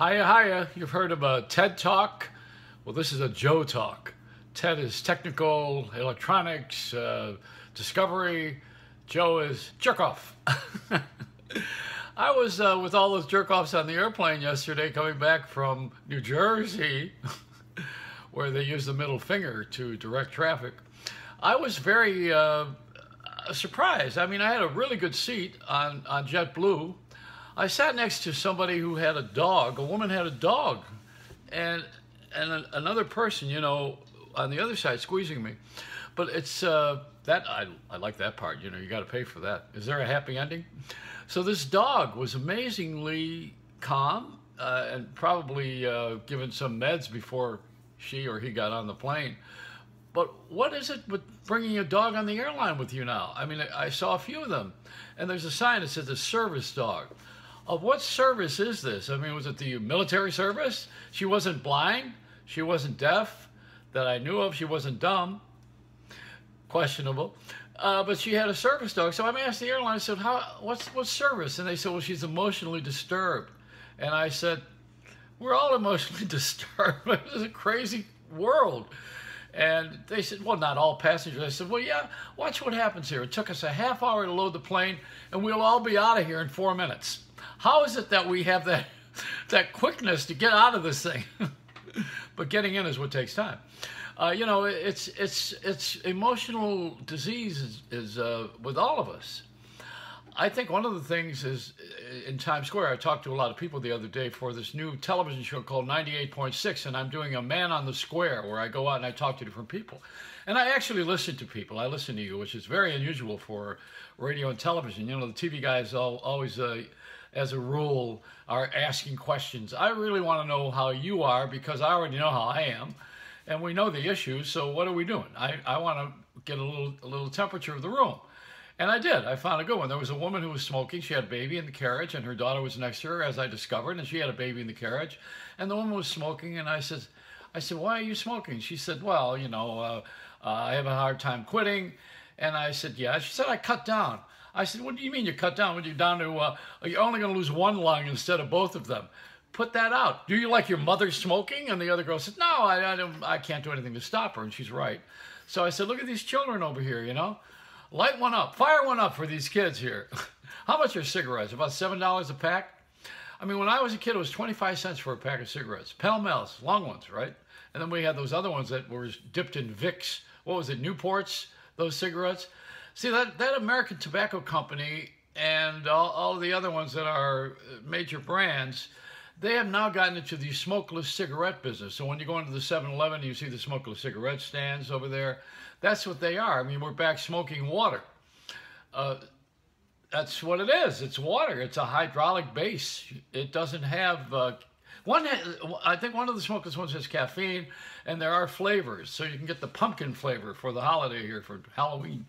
Hiya, hiya. You've heard of a TED Talk? Well, this is a Joe Talk. TED is technical, electronics, uh, discovery. Joe is jerk off. I was uh, with all those jerk offs on the airplane yesterday coming back from New Jersey, where they use the middle finger to direct traffic. I was very uh, surprised. I mean, I had a really good seat on, on JetBlue. I sat next to somebody who had a dog. A woman had a dog, and and another person, you know, on the other side squeezing me. But it's uh, that I I like that part. You know, you got to pay for that. Is there a happy ending? So this dog was amazingly calm uh, and probably uh, given some meds before she or he got on the plane. But what is it with bringing a dog on the airline with you now? I mean, I saw a few of them, and there's a sign that says a service dog. Of what service is this? I mean, was it the military service? She wasn't blind. She wasn't deaf that I knew of. She wasn't dumb. Questionable. Uh, but she had a service dog. So I asked the airline, I said, How, what's, what service? And they said, well, she's emotionally disturbed. And I said, we're all emotionally disturbed. It's a crazy world. And they said, well, not all passengers. I said, well, yeah, watch what happens here. It took us a half hour to load the plane, and we'll all be out of here in four minutes. How is it that we have that, that quickness to get out of this thing? but getting in is what takes time. Uh, you know, it's it's it's emotional disease is, is uh, with all of us. I think one of the things is uh, in Times Square. I talked to a lot of people the other day for this new television show called 98.6, and I'm doing a Man on the Square where I go out and I talk to different people. And I actually listen to people. I listen to you, which is very unusual for radio and television. You know, the TV guys all, always, uh, as a rule, are asking questions. I really want to know how you are because I already know how I am and we know the issues. So what are we doing? I, I want to get a little a little temperature of the room. And I did. I found a good one. There was a woman who was smoking. She had a baby in the carriage, and her daughter was next to her, as I discovered, and she had a baby in the carriage. And the woman was smoking, and I said, I said, why are you smoking? She said, well, you know, uh, uh, I have a hard time quitting. And I said, yeah. She said, I cut down. I said, what do you mean you cut down? When you're down to, uh, you're only going to lose one lung instead of both of them put that out. Do you like your mother smoking? And the other girl said, no, I, I, don't, I can't do anything to stop her. And she's right. So I said, look at these children over here, you know. Light one up, fire one up for these kids here. How much are cigarettes? About $7 a pack? I mean, when I was a kid, it was 25 cents for a pack of cigarettes. Pall Malls, long ones, right? And then we had those other ones that were dipped in Vicks. What was it, Newports, those cigarettes? See, that, that American Tobacco Company and all, all the other ones that are major brands, they have now gotten into the smokeless cigarette business. So when you go into the 7-Eleven, you see the smokeless cigarette stands over there. That's what they are. I mean, we're back smoking water. Uh, that's what it is. It's water. It's a hydraulic base. It doesn't have uh, one. I think one of the smokeless ones has caffeine, and there are flavors. So you can get the pumpkin flavor for the holiday here for Halloween.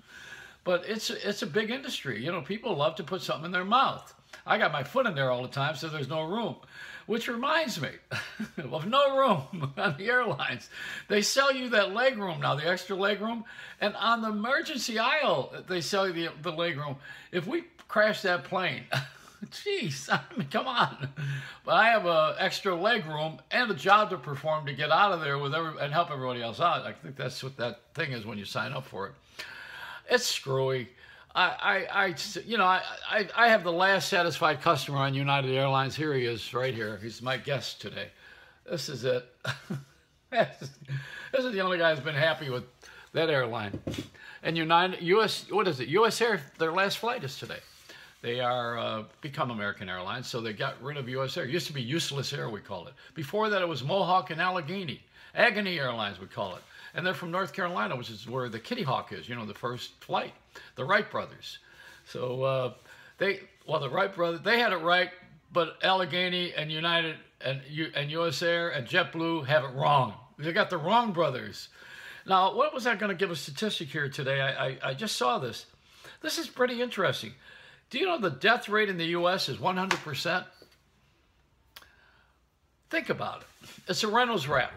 But it's it's a big industry. You know, people love to put something in their mouth. I got my foot in there all the time, so there's no room. Which reminds me of no room on the airlines. They sell you that leg room now, the extra leg room, and on the emergency aisle, they sell you the, the leg room. If we crash that plane, jeez, I mean, come on. But I have an extra leg room and a job to perform to get out of there with every, and help everybody else out. I think that's what that thing is when you sign up for it. It's screwy. I, I, I, you know, I, I, I have the last satisfied customer on United Airlines. Here he is, right here. He's my guest today. This is it. this is the only guy who's been happy with that airline. And United, U.S., what is it? U.S. Air, their last flight is today. They are uh, become American Airlines, so they got rid of U.S. Air. It used to be Useless Air, we called it. Before that, it was Mohawk and Allegheny. Agony Airlines, we call it. And they're from North Carolina, which is where the Kitty Hawk is, you know, the first flight, the Wright brothers. So uh, they, well, the Wright brothers, they had it right, but Allegheny and United and, U, and US Air and JetBlue have it wrong. They got the wrong brothers. Now, what was I going to give a statistic here today? I, I, I just saw this. This is pretty interesting. Do you know the death rate in the U.S. is 100%? Think about it. It's a Reynolds wrap.